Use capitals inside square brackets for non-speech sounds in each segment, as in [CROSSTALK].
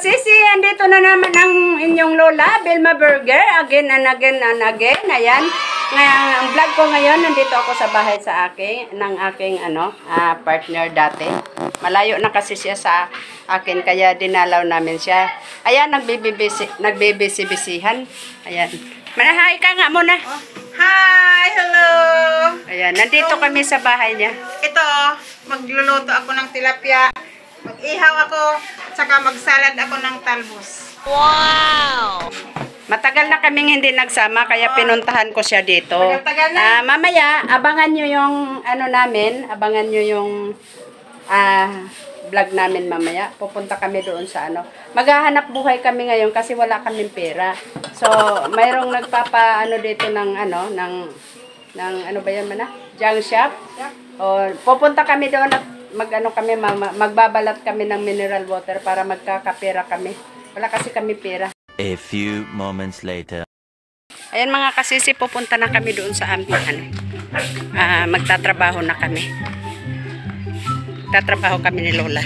kasisi, andito na naman ang inyong lola, Vilma Burger, again and again and again. Ayan. Ngayon, ang vlog ko ngayon, nandito ako sa bahay sa akin, ng aking ano, ah, partner dati. Malayo na kasi siya sa akin, kaya dinalaw namin siya. Ayan, nagbibisi, nagbibisi-bisihan. Ayan. Manahay ka nga muna. Hi! Hello! Ayan, nandito kami sa bahay niya. Ito, magluluto ako ng tilapia. Mag-ihaw ako, saka magsalad ako ng talbos. Matagal na kaming hindi nagsama, kaya pinuntahan ko siya dito. Tagal-tagal na. Ah, mamaya, abangan nyo yung ano namin, abangan nyo yung ah, vlog namin mamaya. Pupunta kami doon sa ano. Maghahanap buhay kami ngayon kasi wala kaming pera. So, mayroong nagpapa ano dito ng ano, ng ng ano ba yan man Junk shop. O, pupunta kami doon at mag-ano kami, mama, magbabalat kami ng mineral water para magkakapera kami. Wala kasi kami pera. A few moments later. Ayan mga kasisi, pupunta na kami doon sa amin. Ano, ah, magtatrabaho na kami. Tatrabaho kami ni Lola.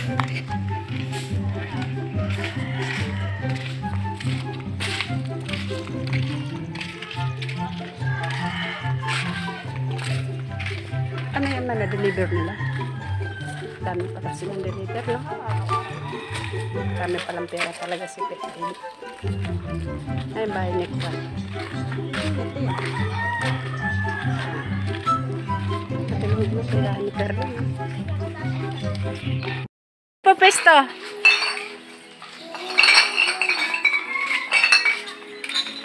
Ano yan man na-deliver nila? Dami pa kasi ng deliver, no? Dami palang pera talaga si Pet. Ay, bahay ni Kwa. Ito yan. Katulog mo sila ni Carlo. Papesto.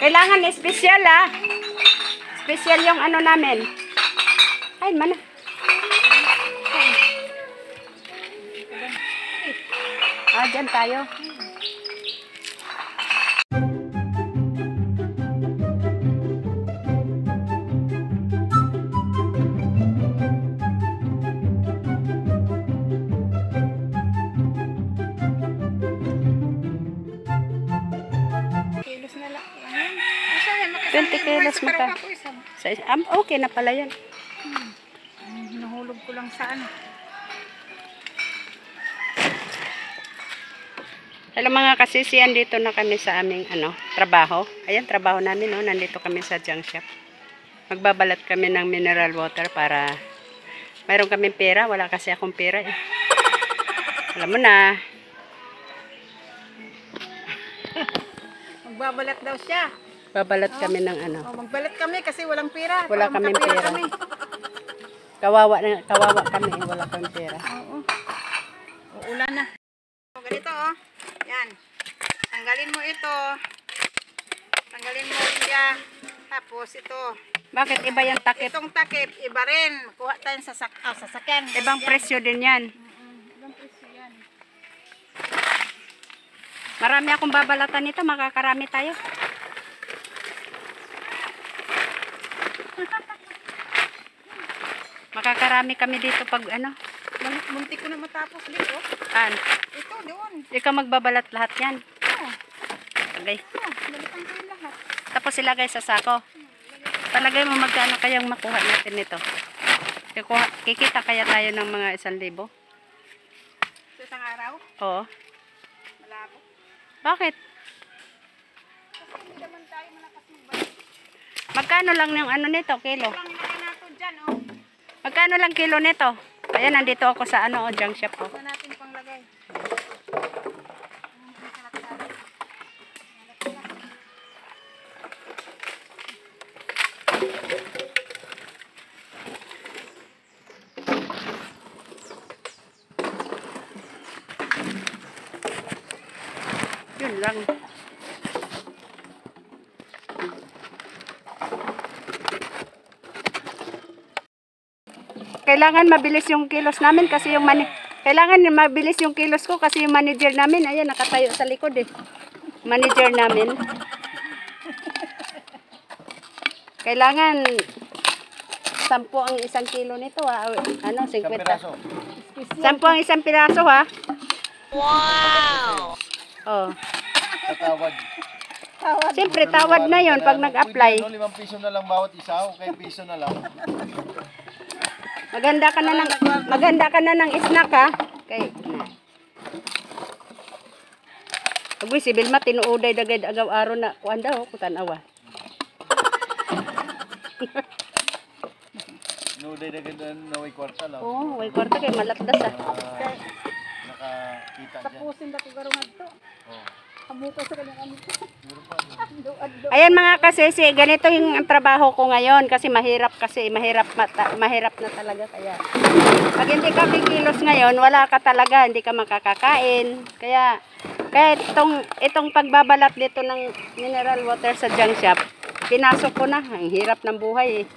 Kailangan espesyal ah. Espesyal yung ano namin. Ay, mana. Ah, dyan tayo. Kilos na lang. Ayan. Asa yan? 20 kilos. Ako isa. Sa, um, okay na pala yan. Nahulog ko lang sa ano. Hello mga kasisiyan, dito na kami sa aming ano, trabaho. Ayan, trabaho namin, no? nandito kami sa junk shop. Magbabalat kami ng mineral water para mayroon kaming pera. Wala kasi akong pera eh. Alam mo na. [LAUGHS] Magbabalat daw siya. Babalat kami ng ano. O, magbalat kami kasi walang pera. Wala kaming pera. Kami. Kawawa, na, kawawa kami, wala kaming pera. Oo. Uulan na. O, ganito oh. Yan. Tanggalin mo ito. Tanggalin mo siya. Tapos ito. Bakit iba yung takip? Itong takip, iba rin. Kuha tayo sa sak ah, sasakyan. Ibang presyo din yan. Ibang presyo yan. Marami akong babalatan nito, makakarami tayo. [LAUGHS] Makakarami kami dito pag ano. Mun- Muntik ko na matapos dito. An, Ito, doon. ikaw magbabalat lahat yan. Oo. Okay. Oh, balitan ko yung lahat. Tapos ilagay sa sako. Palagay mo magkano kayang makuha natin nito. Kikuha, kikita kaya tayo ng mga isang libo? Sa isang araw, Oo. malabo. Bakit? Kasi hindi naman tayo malakas magbalik. Magkano lang yung ano nito, kilo? Lang ilagay natin dyan, oh. Magkano lang kilo nito? Ayan, nandito ako sa ano, oh, junk shop ko. Ito natin pang lagay. Yun lang. Kailangan mabilis yung kilos namin kasi yung mani kailangan mabilis yung kilos ko kasi yung manager namin ayan nakatayo sa likod eh. Manager namin. Kailangan sampu ang isang kilo nito ha. Ano, 50. Sampu ang isang piraso ha. Wow! Oh. Tatawad. Siyempre, tawad na yon pag nag-apply. No, limang piso na lang bawat isa, o kay piso na lang. Maganda ka na ng maganda ka na ng snack ha. Kay Agwi si Bilma tinuuday dagad agaw araw na kuan daw kutanawa. Nuday na ganda na way kwarta lang. Oo, way kwarta kay malatdas ah. Ah, nakakita dyan. Tapusin ako garong adto. Oh. Adto-adto. [LAUGHS] Ayan mga kasisi, ganito yung trabaho ko ngayon kasi mahirap kasi mahirap mata, mahirap na talaga kaya pag hindi ka kikilos ngayon, wala ka talaga, hindi ka makakakain. Kaya kaya itong itong pagbabalat dito ng mineral water sa junk shop, pinasok ko na. Ang hirap ng buhay eh.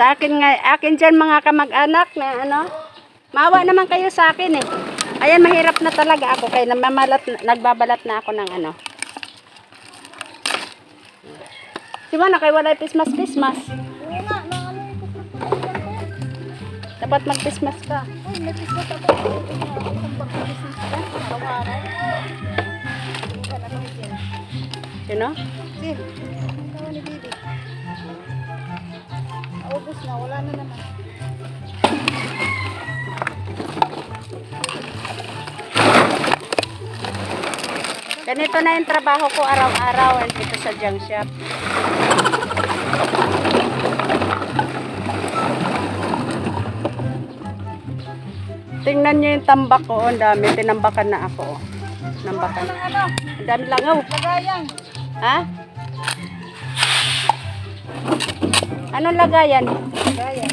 Sa akin nga, akin dyan mga kamag-anak na ano, mawa naman kayo sa akin eh. Ayan, mahirap na talaga ako kaya namamalat, nagbabalat na ako ng ano. Di ba na kayo wala yung kukulit Dapat mag-pismas ka. Uy, nagkisot ako. Ang pagkakisot ka. Kawaran. Hindi ka Naubos na, wala na naman. Ganito na yung trabaho ko araw-araw dito sa junk shop. Tingnan nyo yung tambak ko. Ang dami. Tinambakan na ako. oh. Nambakan. Ano? Ang dami langaw. Lagayan. Ha? Anong lagayan? Lagayan.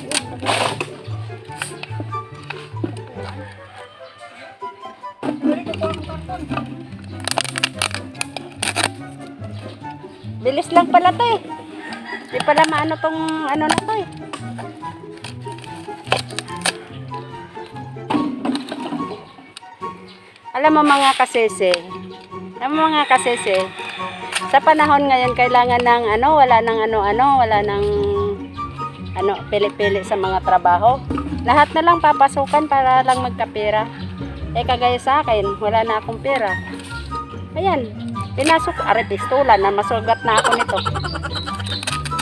Bilis lang pala to eh. Di pala maano tong ano na to eh. Alam mo mga kasese, alam mo mga kasese, sa panahon ngayon kailangan ng ano, wala nang ano-ano, wala nang ano, pili-pili sa mga trabaho. Lahat na lang papasukan para lang magkapera. Eh kagaya sa akin, wala na akong pera. Ayan, pinasok ko, are pistola na masugat na ako nito.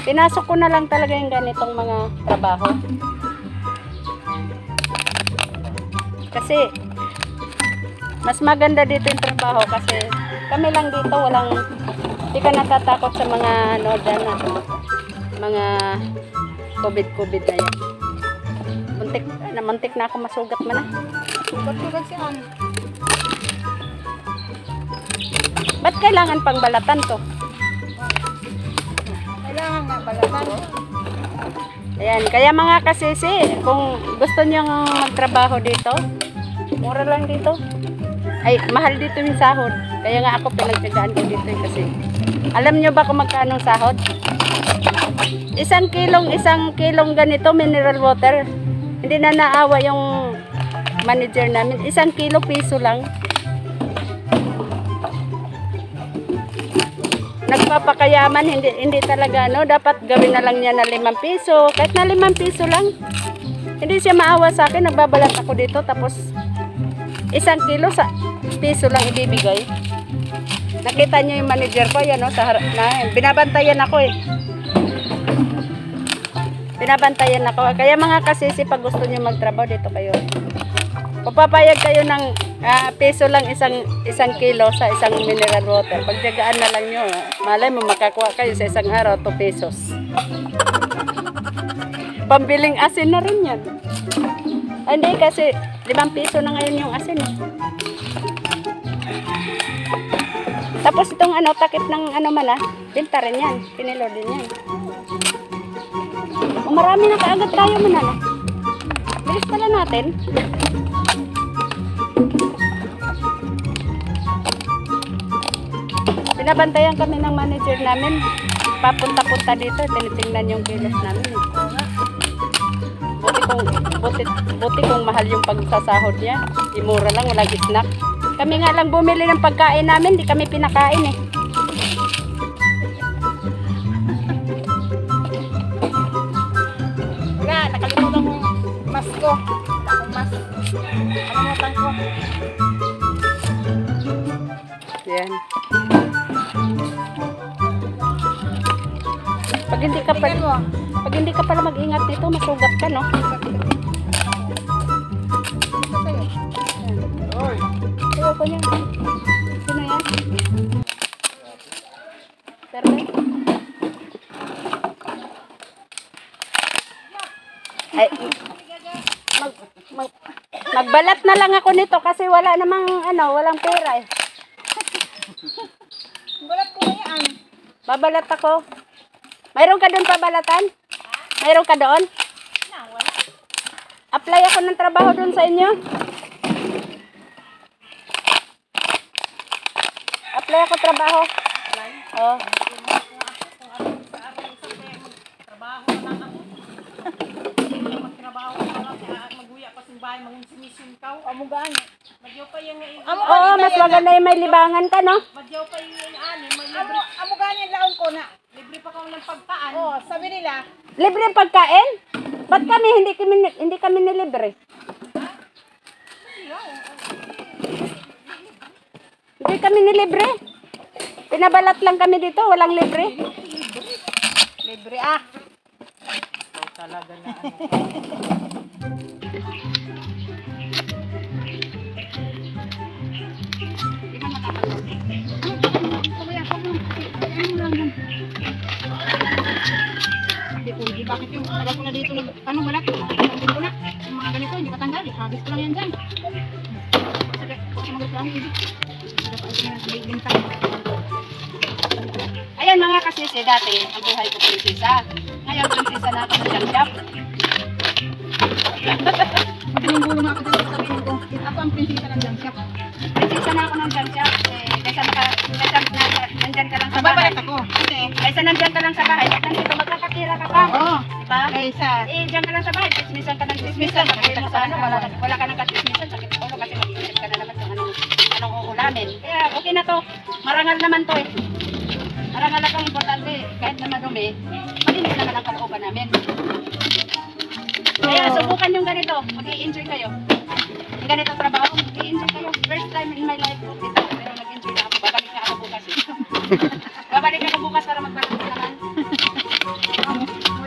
Pinasok ko na lang talaga yung ganitong mga trabaho. Kasi, mas maganda dito yung trabaho kasi kami lang dito walang, hindi ka natatakot sa mga ano dyan na, mga COVID-COVID na yan. Muntik, na muntik na ako masugat man ah. Sugat-sugat si Ang. Ba't kailangan pang balatan to? Kailangan nga balatan. Ayan, kaya mga kasisi, kung gusto nyo magtrabaho dito, mura lang dito. Ay, mahal dito yung sahod. Kaya nga ako pinagtyagaan ko dito kasi. Alam nyo ba kung magkano sahod? Isang kilong, isang kilong ganito, mineral water. Hindi na naawa yung manager namin. Isang kilo piso lang. nagpapakayaman, hindi hindi talaga no, dapat gawin na lang niya na limang piso, kahit na limang piso lang. Hindi siya maawa sa akin, nagbabalat ako dito, tapos isang kilo sa piso lang ibibigay. Nakita niyo yung manager ko, yan no, sa harap na, binabantayan ako eh. Binabantayan ako. Kaya mga kasisi, pag gusto niyo magtrabaho, dito kayo. Papapayag kayo ng ah, piso lang isang isang kilo sa isang mineral water. Pagdagaan na lang nyo. Malay mo makakuha kayo sa isang araw 2 pesos. Pambiling asin na rin yan. Ah, hindi kasi 5 piso na ngayon yung asin. eh. Tapos itong ano, takip ng ano man ah, binta rin yan. Pinilo din yan. O, marami na kaagad tayo man ah. Bilis pala natin. Binabantayan kami ng manager namin. Papunta-punta dito, tinitingnan yung kilos namin. Buti kung, buti, buti kung mahal yung pagsasahod niya. Imura lang, walang snack. Kami nga lang bumili ng pagkain namin, di kami pinakain eh. Wala, nakalimutan ko mas ko. Akong mas. Nakalimutan ko. Yan. Pag hindi ka pa... Pag hindi ka pala mag-ingat nito, masugat ka, no? Ayoko niya. Sino yan? Perle? Ay, mag, mag, magbalat na lang ako nito kasi wala namang ano, walang pera eh. Balat ko na yan. Babalat ako. Mayroon ka doon pabalatan? Mayroon ka doon? Apply ako ng trabaho doon sa inyo. Apply ako trabaho. Oh. Amo gani. Amo Oo, mas maganda yung may libangan ka, no? Amo amo gani ang laon ko na. Libre pa kami ng pagkaan. Oh, sabi nila, Libre ang pagkain? Ba't kami hindi kami hindi kami nilibre? Hindi kami nilibre. Pinabalat lang kami dito, walang libre. libre ah. Hindi ko, di bakit yung tagal ko na dito nag, ano? Hindi ko na. Yung mga ganito, hindi katanggal. eh. Habis ko lang yan dyan. Sabi, kasi mag-reklamo, hindi. Hindi ko ito na nagbibintang. Mga kasisi, dati ang buhay ko prinsesa. Ngayon prinsesa na ako ng jump Pag binunggulo nga ako dito, sabihin ko, ako ang prinsesa ng shop. Prinsesa na ako ng jump Eh, kaysa, naka, kaysa na, nandyan ka lang sa bahay. Babalat ako. Kasi, Kaysa nandyan ka lang sa bahay, ba't nandito magkakatira ka pa? oo. Diba? Kaysa, Eh, dyan ka lang sa bahay, chismisan ka ng chismisan. Sabihin mo sa ano, wala, ka- wala ka ng katismisan, sakit sa ulo kasi mag-iisip ka na naman kung anong, anong uulamin. Kaya okay na to, marangal naman to eh. Marangal lang ang importante, kahit na madumi, malinis naman ang kalooban namin. Kaya subukan yung ganito, mag-i-enjoy kayo. Yung ganito trabaho, mag-i-enjoy kayo. First time in my life dito, pero nag-enjoy na ako. Babalik na ako bukas eh. [LAUGHS] Babalik ako bukas para magbalik naman.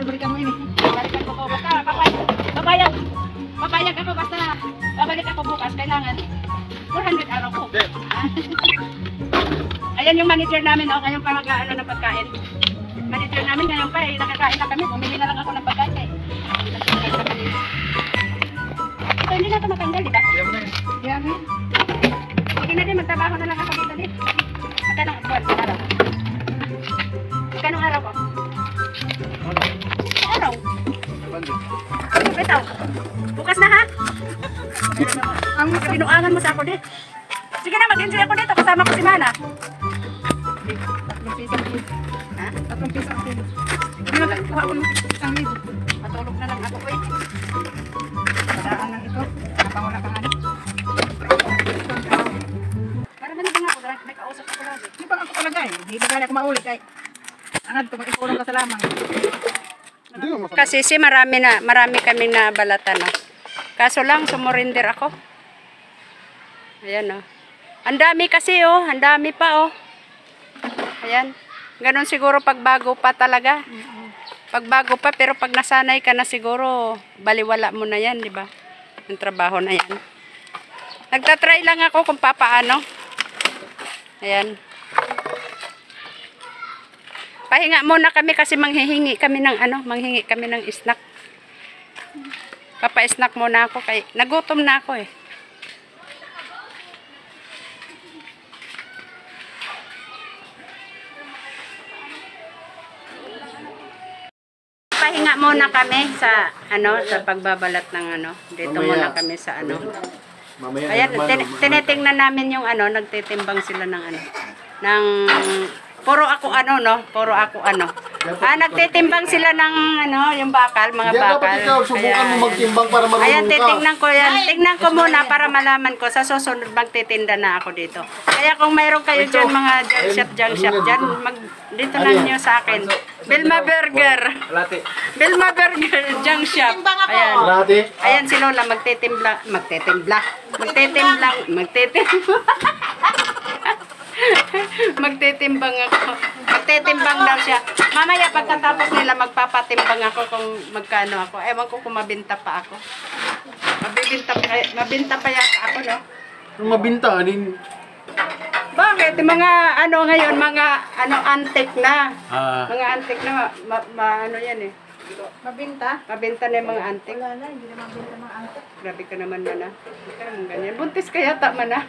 [LAUGHS] balikan mo yun eh. Babalikan ko po. Basta, papayag. Papayag. Papayag ako basta babalik ako bukas. Kailangan 400 araw ko. [LAUGHS] Ayan yung manager namin, oh, ngayon pa mag-aano ng pagkain. Manager namin ngayon pa, eh, nakakain na kami. Bumili na lang ako ng pagkain. Eh. Ito, hindi na ito matanggal, di ba? Yan na. Yan eh. Sige na din, magtrabaho na lang ako dito din. Magkano ang buwan araw? Magkano ang araw ko? Araw? Bandit. Bitaw. Bukas na ha? [LAUGHS] Ang pinuangan mo sa ako din. Sige na, mag-enjoy ako dito. Kasama ko si Mana. Ako talaga eh. Hindi ba ako maulit ay. Angad ko, mag-ikulong ka sa lamang. Kasi si marami na, marami kami na balatan no. Kaso lang, sumurinder ako. Ayan oh. Ang dami kasi oh, ang dami pa oh. Ayan. Ganon siguro pag bago pa talaga. Pag bago pa, pero pag nasanay ka na siguro, baliwala mo na yan, di ba? Yung trabaho na yan. Nagtatry lang ako kung papaano. Ayan. Pahinga muna kami kasi manghihingi kami ng ano, manghingi kami ng snack. Papa-snack muna ako kay nagutom na ako eh. Pahinga muna kami sa ano, sa pagbabalat ng ano. Dito Mamaya. muna kami sa ano. Mamaya Ayan, tinitingnan namin yung ano, nagtitimbang sila ng ano, ng, puro ako ano, no? Puro ako ano. Ah, nagtitimbang sila ng ano, yung bakal, mga Diyan bakal. dapat ikaw, subukan Ayan. mo magtimbang para Ayan, marunong ka. titingnan ko yan. Tingnan ko muna para malaman ko. Sa susunod, magtitinda na ako dito. Kaya kung mayroon kayo Ito. dyan, mga junk shop, junk ano shop yan, dyan, dito? mag, dito Ano na yan? nyo sa akin. Bilma Burger. Lati. Bilma Burger, junk shop. Ayan. Lati. Ayan si Lola, magtitimbla, magtitimbla, magtitimblang, magtitimbang. [LAUGHS] magtitimbang ako. Magtitimbang daw siya. Mamaya pagkatapos nila magpapatimbang ako kung magkano ako. Ewan ko kung mabinta pa ako. Mabibinta pa, mabinta pa yata ako, no? Yung mabinta, anin... Bakit? Yung mga ano ngayon, mga ano antique na. Ah, Mga antique na, ma, ma- ano yan eh. Mabinta? Mabenta na yung mga antique. Wala na, hindi na mabinta mga angkot. Grabe ka naman, mana. Hindi ka naman ganyan. Buntis ka yata, mana.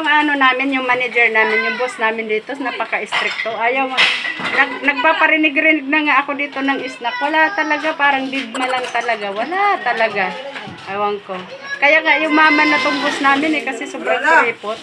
Yung ano namin, yung manager namin, yung boss namin dito, napaka-stricto. Ayaw, nag, nagpaparinig-rinig na nga ako dito ng snack. Wala talaga, parang digma lang talaga. Wala talaga. Ewan ko. Kaya nga, yung mama na tong boss namin eh, kasi sobrang kuripot.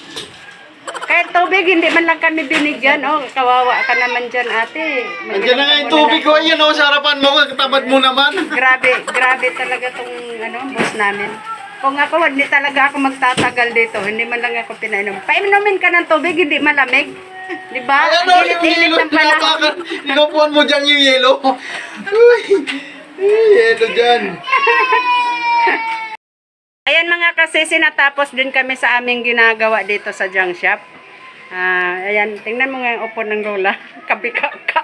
Kahit tubig, hindi man lang kami binigyan. Oh, kawawa ka naman dyan, ate. Nandiyan na nga yung tubig ko. Ayan o, sa harapan mo. Katabad mo naman. Grabe, grabe talaga tong ano, boss namin. Kung ako, hindi talaga ako magtatagal dito. Hindi man lang ako pinainom. Painumin ka ng tubig, hindi malamig. Di ba? Ang init-init yelo. ng panahon. Inupuan mo dyan yung yelo. Yelo dyan. [LAUGHS] Ayan mga kasisi, natapos din kami sa aming ginagawa dito sa junk shop. Ah, ayan, tingnan mo nga yung upo ng Lola. [LAUGHS] Kabika ka.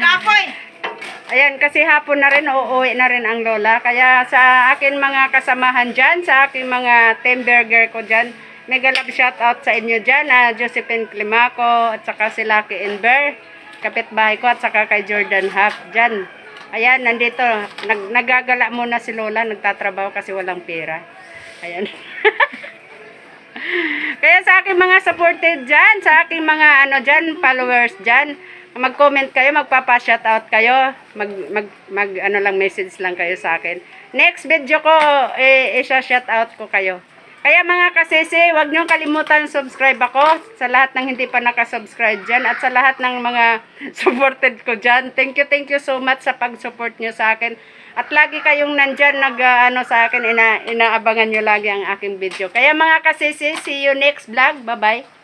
Kapoy! Ayan, kasi hapon na rin, uuwi na rin ang lola. Kaya sa akin mga kasamahan dyan, sa aking mga team burger ko dyan, mega love shout out sa inyo dyan, ah, Josephine Climaco, at saka si Lucky Inver, kapitbahay ko, at saka kay Jordan Huff dyan. Ayan, nandito, nag, nagagala muna si Lola, nagtatrabaho kasi walang pera. Ayan. [LAUGHS] Kaya sa aking mga supported dyan, sa aking mga ano dyan, followers dyan, mag-comment kayo, magpapa-shoutout kayo, mag, mag, mag, ano lang, message lang kayo sa akin. Next video ko, eh, isa-shoutout ko kayo. Kaya mga kasese, huwag niyong kalimutan subscribe ako sa lahat ng hindi pa nakasubscribe dyan at sa lahat ng mga [LAUGHS] supported ko dyan. Thank you, thank you so much sa pag-support niyo sa akin. At lagi kayong nandyan nag ah, sa akin, ina, inaabangan niyo lagi ang aking video. Kaya mga kasese, see you next vlog. Bye-bye.